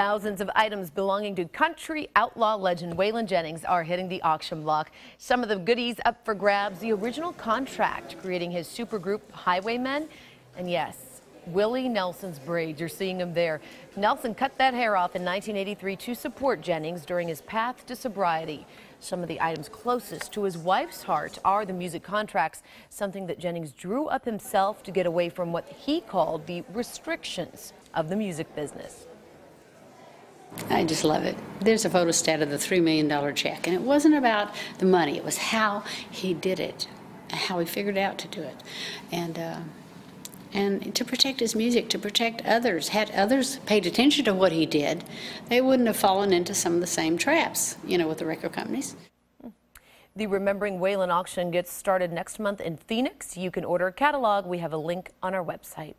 Thousands of items belonging to country outlaw legend Waylon Jennings are hitting the auction block. Some of the goodies up for grabs, the original contract creating his supergroup Highwaymen, and yes, Willie Nelson's braids. You're seeing him there. Nelson cut that hair off in 1983 to support Jennings during his path to sobriety. Some of the items closest to his wife's heart are the music contracts, something that Jennings drew up himself to get away from what he called the restrictions of the music business. I just love it. There's a photostat of the $3 million check, and it wasn't about the money, it was how he did it, how he figured out to do it. And, uh, and to protect his music, to protect others. Had others paid attention to what he did, they wouldn't have fallen into some of the same traps, you know, with the record companies. The Remembering Waylon auction gets started next month in Phoenix. You can order a catalog. We have a link on our website.